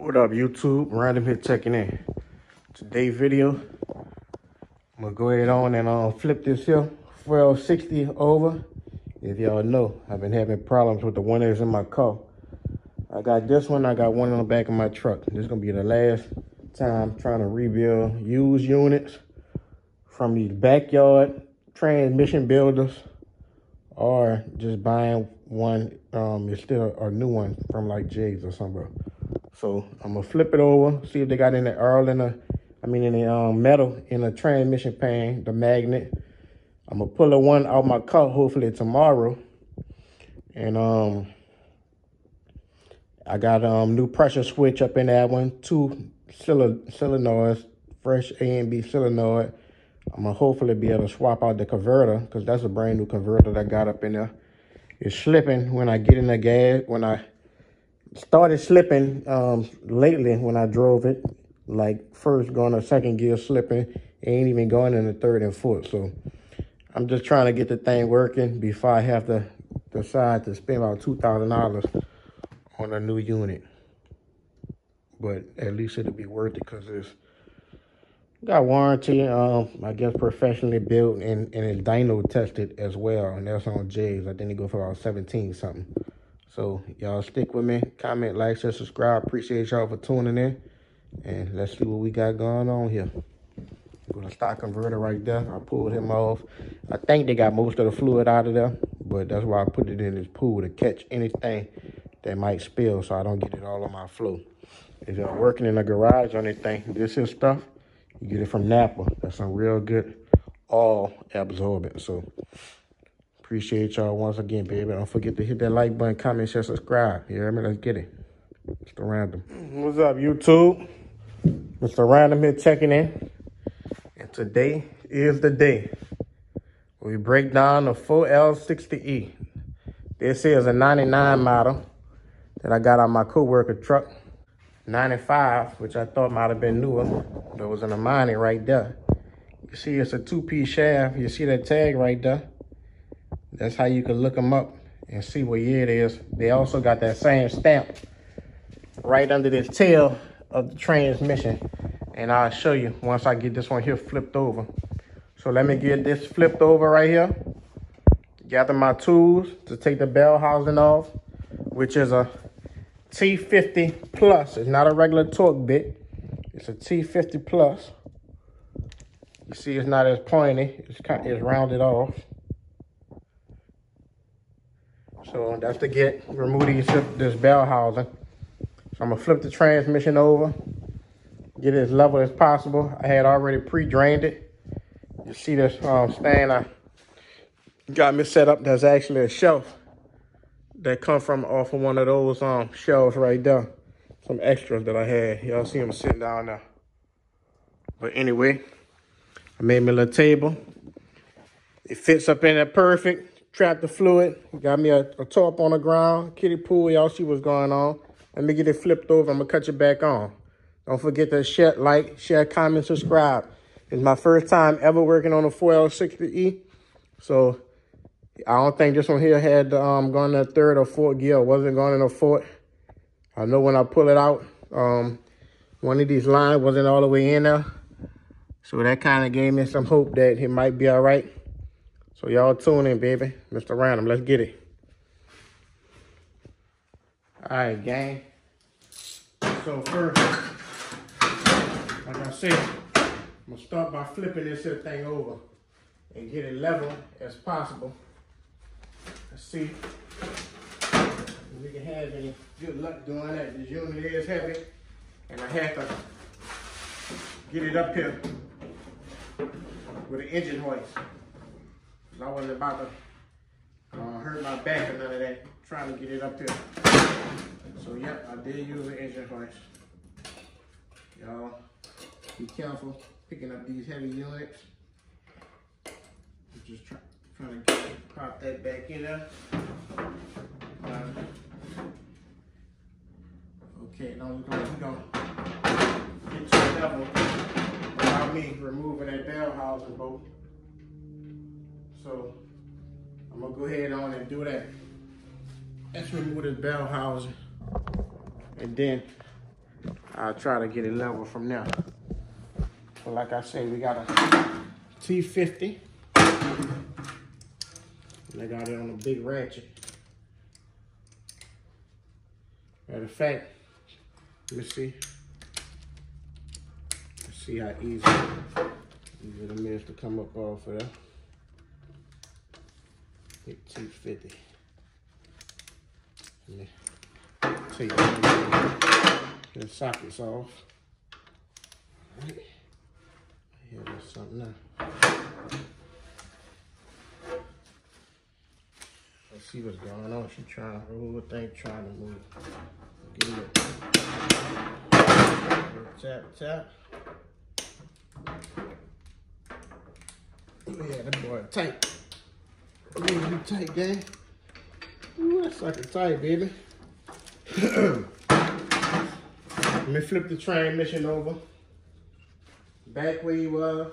What up, YouTube? Random here checking in. Today's video, I'm gonna go ahead on and uh, flip this here 1260 over. If y'all know, I've been having problems with the windows in my car. I got this one, I got one on the back of my truck. This is gonna be the last time trying to rebuild used units from these backyard transmission builders or just buying one, um, it's still a new one from like Jay's or somewhere. So I'm gonna flip it over, see if they got any oil in the, I mean the um, metal in the transmission pan, the magnet. I'm gonna pull the one out my car hopefully tomorrow. And um, I got um new pressure switch up in that one, two solenoids, fresh A and B solenoid. I'm gonna hopefully be able to swap out the converter because that's a brand new converter that I got up in there. It's slipping when I get in the gas, when I started slipping um, lately when I drove it. Like first going to second gear slipping, It ain't even going in the third and fourth. So I'm just trying to get the thing working before I have to decide to spend about $2,000 on a new unit. But at least it'll be worth it because it's got warranty, um, I guess professionally built and, and it's dyno tested as well. And that's on J's. I think it go for about 17 something. So y'all stick with me. Comment, like, share, subscribe. Appreciate y'all for tuning in. And let's see what we got going on here. Got a stock converter right there. I pulled him off. I think they got most of the fluid out of there. But that's why I put it in this pool to catch anything that might spill so I don't get it all on my floor. If you're working in a garage or anything, this is stuff, you get it from Napa. That's some real good all absorbent. So Appreciate y'all once again, baby. Don't forget to hit that like button, comment, share, subscribe. You hear me? Let's get it. Mr. Random. What's up, YouTube? Mr. Random here checking in. And today is the day we break down the 4L60E. This is a 99 model that I got on my co-worker truck. 95, which I thought might have been newer. There was an Amani right there. You see it's a two-piece shaft. You see that tag right there. That's how you can look them up and see what year it is. They also got that same stamp right under this tail of the transmission. And I'll show you once I get this one here flipped over. So let me get this flipped over right here. Gather my tools to take the bell housing off, which is a T50 plus. It's not a regular Torx bit. It's a T50 plus. You see it's not as pointy. It's, kind of, it's rounded off. So that's to get, remove these, this bell housing. So I'm gonna flip the transmission over, get it as level as possible. I had already pre-drained it. You see this um, stand I got me set up. There's actually a shelf that come from off of one of those um, shelves right there. Some extras that I had. Y'all see them sitting down there. But anyway, I made me a little table. It fits up in there perfect trap the fluid. Got me a, a tarp on the ground, Kitty pool. Y'all see what's going on. Let me get it flipped over. I'm going to cut you back on. Don't forget to share, like, share, comment, subscribe. It's my first time ever working on a 4L60E. So I don't think this one here had um, gone in a third or fourth gear. wasn't going in a fourth. I know when I pull it out, um, one of these lines wasn't all the way in there. So that kind of gave me some hope that it might be all right. So y'all tune in, baby. Mr. Random, let's get it. All right, gang. So first, like I said, I'm gonna start by flipping this thing over and get it level as possible. Let's see if we can have any good luck doing that. This unit is heavy, and I have to get it up here with an engine hoist. I wasn't about to uh, hurt my back or none of that, trying to get it up there. So yep, I did use an engine hoist. Y'all, be careful picking up these heavy units. Just try, trying to get, pop that back in there. Uh, okay, now we're gonna, we're gonna get to a level without me removing that bell housing bolt. So I'm gonna go ahead on and do that. Let's remove this bell housing. And then I'll try to get it level from there. But like I say, we got a T50. And I got it on a big ratchet. Matter of fact, let me see. Let's see how easy, easy it is to come up off of there. Hit T50. Let take the sockets off. All right. Here, there's something now. Let's see what's going on. She trying to roll the thing, trying to move. Get it. Tap, tap. Yeah, that boy tight. Ooh, you tight, gang. Ooh, that's like a tight, baby. Let me flip the transmission over. Back where you was.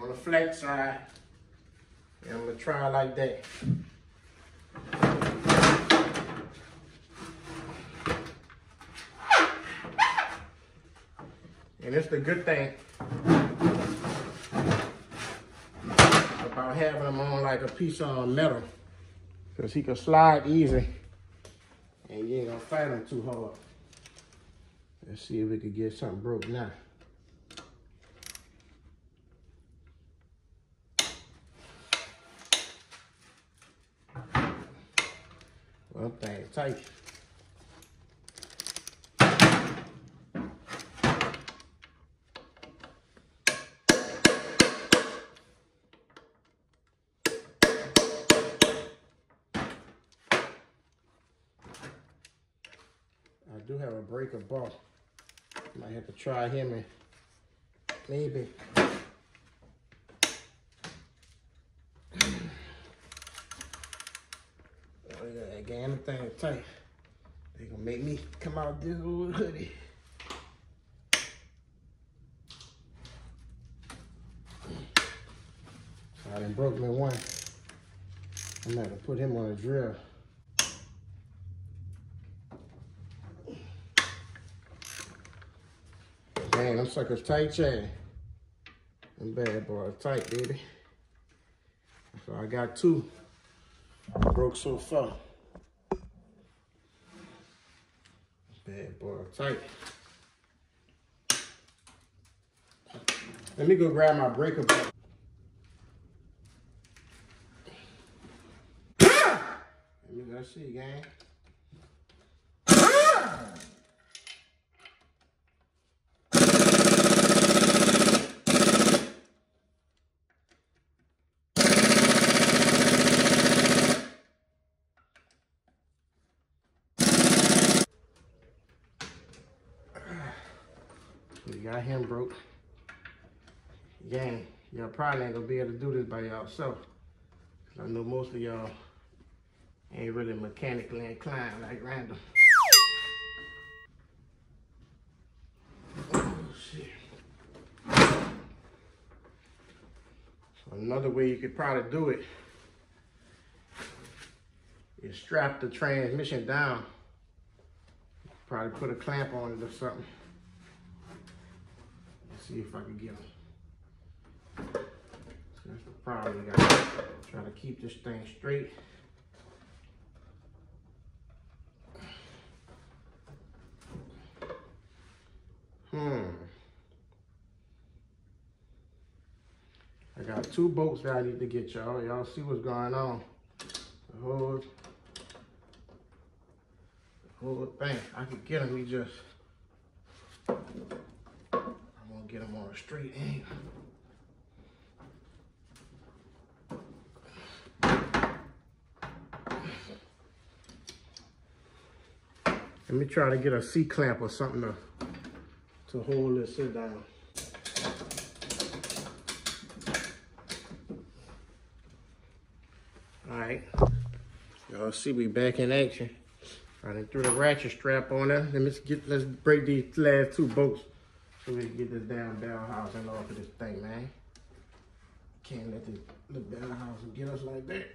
On the flat side. And I'm gonna try like that. And it's the good thing about having them on like a piece of metal. Cause he can slide easy and you ain't gonna fight him too hard. Let's see if we can get something broke now. Well, thing's tight. Do have a breaker bar. Might have to try him and maybe. Oh, yeah, again, the thing tight. They gonna make me come out this little hoodie. I done broke me one. I'm gonna put him on a drill. Man, them suckers tight, chain. Them bad boys tight, baby. So I got two broke so far. Bad boy tight. Let me go grab my breaker bar. Let me go see, gang. We got him broke. Gang, y'all probably ain't gonna be able to do this by yourself. I know most of y'all ain't really mechanically inclined like Randall. Oh, shit. Another way you could probably do it is strap the transmission down. Probably put a clamp on it or something. See if I can get them. That's the problem. We gotta try to keep this thing straight. Hmm. I got two bolts that I need to get y'all. Y'all see what's going on. The whole, the whole thing. I could get them, we just, I'm gonna get them on a straight angle. Let me try to get a C-clamp or something to, to hold this shit down. All right, y'all see we back in action. I done threw the ratchet strap on there. Let me get, let's break these last two bolts so we can get this damn bell house housing off of this thing, man. Can't let this little bell housing get us like that.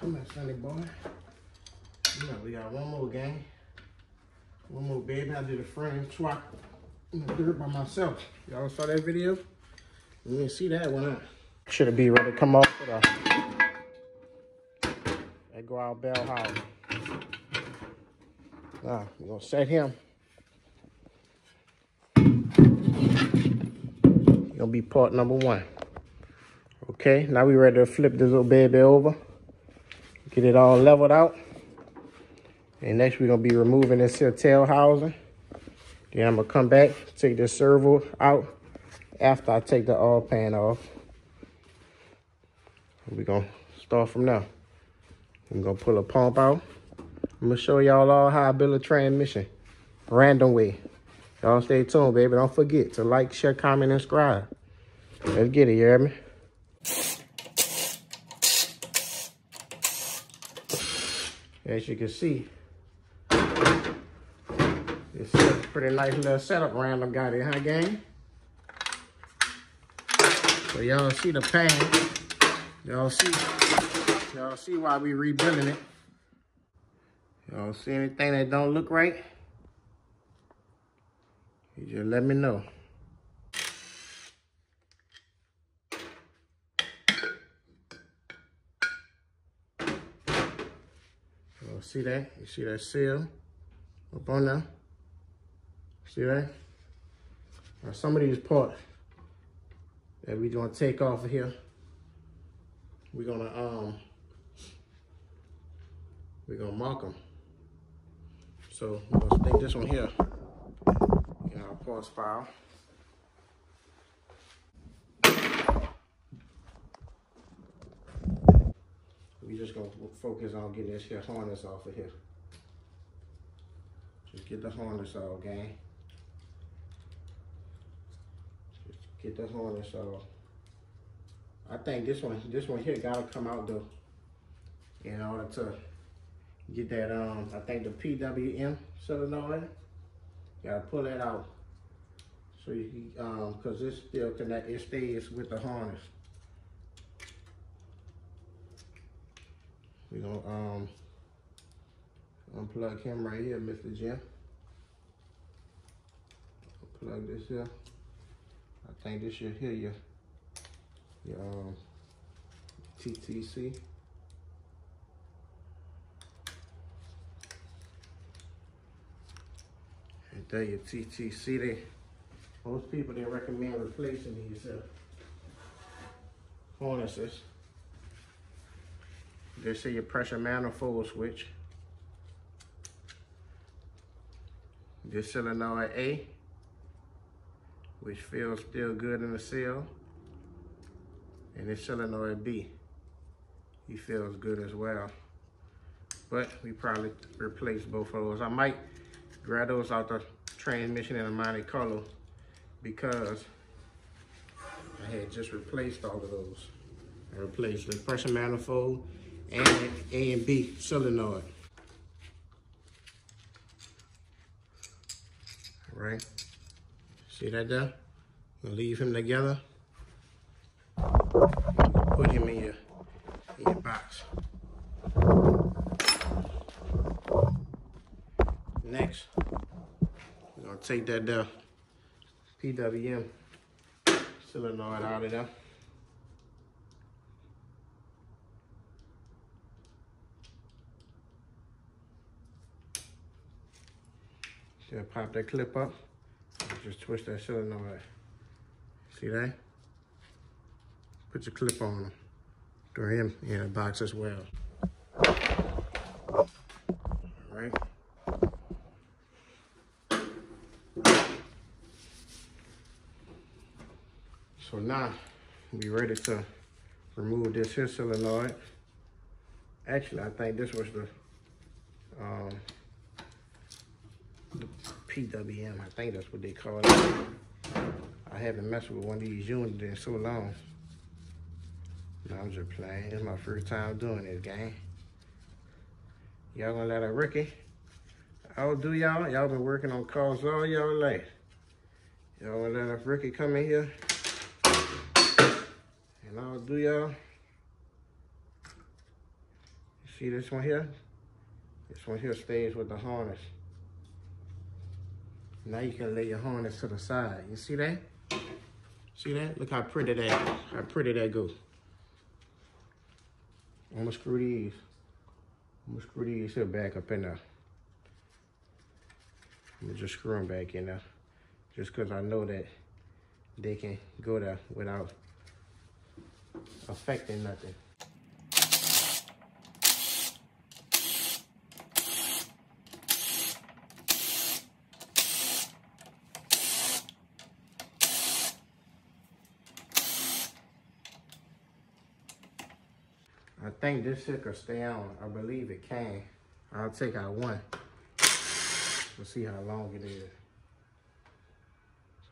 Come on, sonny boy. You know, we got one more game. One more, baby. I did a frame swap in the dirt by myself. Y'all saw that video? You didn't see that one, huh? Should it be ready to come off with a that go out bell house. Now, we're gonna set him. Gonna be part number one. Okay, now we ready to flip this little baby over. Get it all leveled out. And next we're gonna be removing this here tail housing. Then I'm gonna come back, take the servo out after I take the oil pan off. We're gonna start from now. I'm gonna pull a pump out. I'm gonna show y'all all how I build a transmission. Random way. Y'all stay tuned, baby. Don't forget to like, share, comment, and subscribe. Let's get it, you hear me? As you can see, it's a pretty nice little setup random got it, huh, gang? So y'all see the pan. Y'all see, y'all see why we rebuilding it. Y'all see anything that don't look right? You just let me know. Y'all see that? You see that seal up on there? See that? Now some of these parts that we're gonna take off of here, we're gonna um we're gonna mark them. So we're gonna this one here in our parts file. We just gonna focus on getting this here harness off of here. Just get the harness off, gang. Just get the harness off. I think this one, this one here gotta come out though, in order to get that. Um, I think the PWM solenoid. Gotta pull that out, so you can, um, cause it's still connect. It stays with the harness. We're gonna um, unplug him right here, Mr. Jim. Plug this here. I think this should hear your, your um, TTC. And there your TTC. They, most people, they recommend replacing these uh, harnesses. They say your pressure manifold switch. This solenoid A, which feels still good in the seal. And this solenoid B, he feels good as well. But we probably replace both of those. I might grab those out the transmission in a Monte Carlo because I had just replaced all of those. I replaced the pressure manifold and A and B solenoid. All right, see that there? We'll leave him together. Put him in your, in your box. Next, we're gonna take that there PWM solenoid out of there. Just pop that clip up. Just twist that solenoid. See that? Put your clip on him. Throw him in the box as well. All right. So now we ready to remove this here solenoid. Actually, I think this was the um, the PWM. I think that's what they call it. I haven't messed with one of these units in so long. No, I'm just playing. It's my first time doing this game. Y'all gonna let a rookie? I'll do y'all. Y'all been working on cars all y'all life. Y'all gonna let a rookie come in here? And I'll do y'all. See this one here? This one here stays with the harness. Now you can lay your harness to the side. You see that? See that? Look how pretty that, how pretty that goes. I'm gonna screw these. I'm gonna screw these here back up in there. I'm gonna just screw them back in there. Just cause I know that they can go there without affecting nothing. I think this shit could stay on. I believe it can. I'll take out one. We'll see how long it is.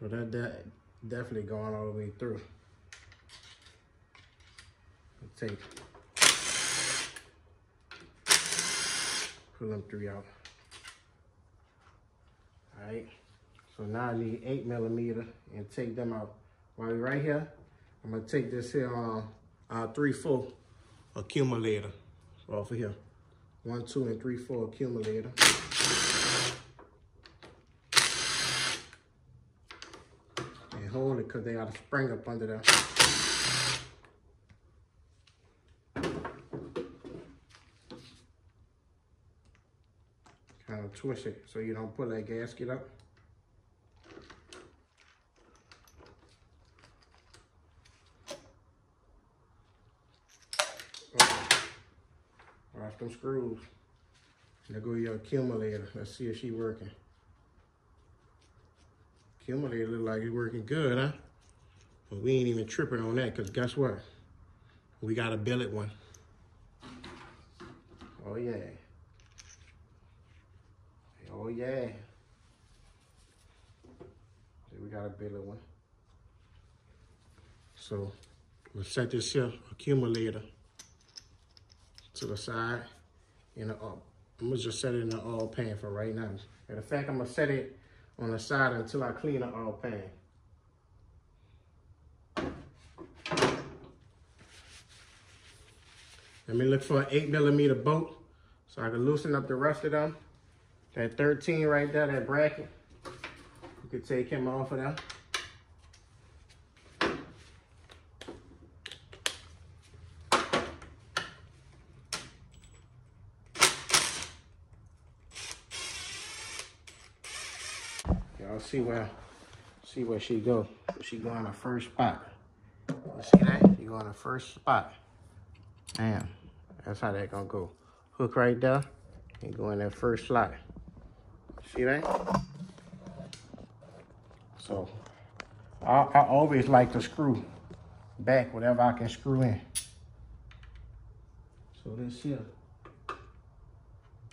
So that, that definitely going all the way through. Take, pull them three out. All right, so now I need eight millimeter and take them out. While we're right here, I'm gonna take this here on uh, three, four accumulator off of here. One, two, and three, four accumulator. And hold it because they got a spring up under there. Twist it so you don't pull that gasket up. Oh, watch them screws. There go your accumulator. Let's see if she working. Accumulator look like it's working good, huh? But we ain't even tripping on that, because guess what? We got a billet one. Oh, yeah. Oh, yeah. We got a billet one. So, we'll set this here accumulator to the side in the up. I'm gonna just set it in the oil pan for right now. Matter of fact, I'm gonna set it on the side until I clean the oil pan. Let me look for an eight millimeter bolt so I can loosen up the rest of them. That 13 right there, that bracket, you could take him off of that. Y'all see where see where she go. She go on the first spot. You see that? She go on the first spot. Damn. That's how that gonna go. Hook right there and go in that first slot. See that? So I, I always like to screw back whatever I can screw in. So this here,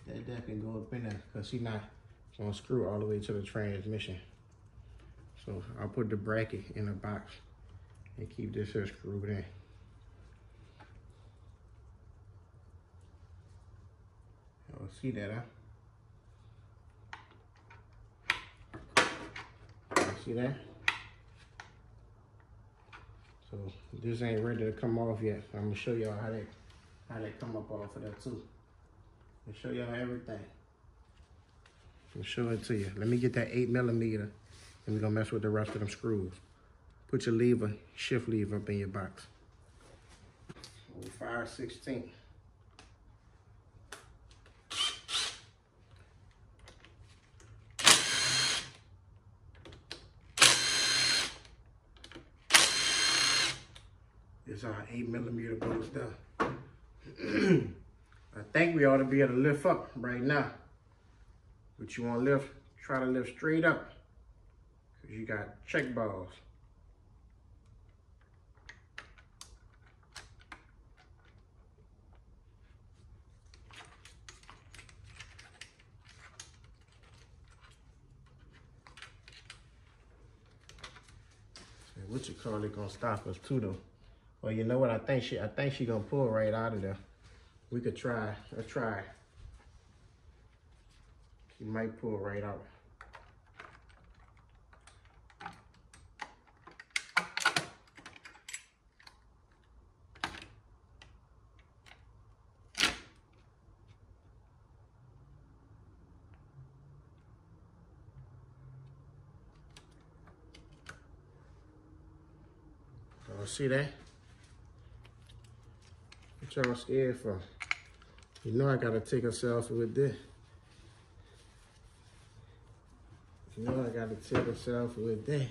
that, that can go up in there because she not gonna screw all the way to the transmission. So I'll put the bracket in a box and keep this here screwed in. See that, huh? See that? So this ain't ready to come off yet. I'm gonna show y'all how they how they come up off of that too. I'll show y'all everything. I'll show it to you. Let me get that eight millimeter and we're gonna mess with the rest of them screws. Put your lever, shift lever up in your box. 516. This our eight millimeter bolts done. I think we ought to be able to lift up right now. But you want to lift, try to lift straight up. Because you got check balls. What you call it gonna stop us too though. Well, you know what? I think she I think she gonna pull right out of there. We could try a try. She might pull right out. see that? Y'all scared for? You know I gotta take a selfie with this. You know I gotta take a selfie with that.